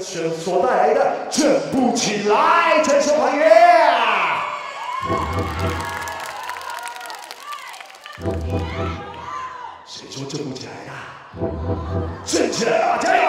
所所带来的振不起来，掌声欢迎！谁说振不起来的？振起来啊，加油！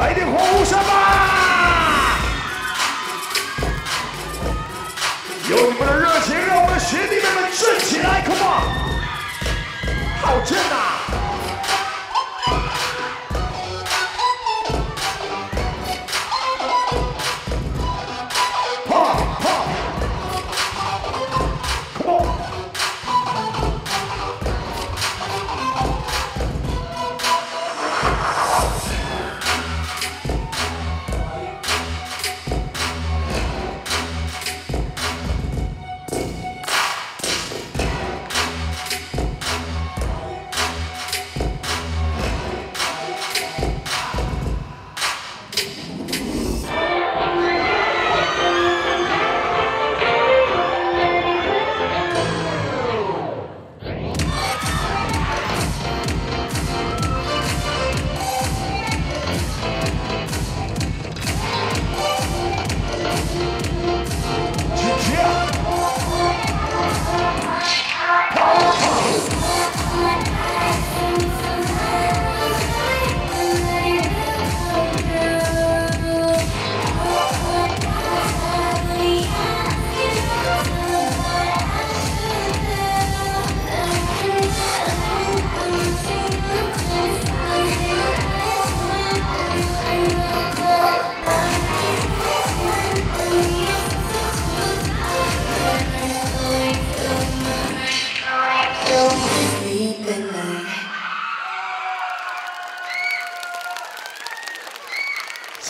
来点欢呼声吧！有你们的热情，让我们的学弟妹们振起来，Come on！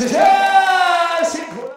Today!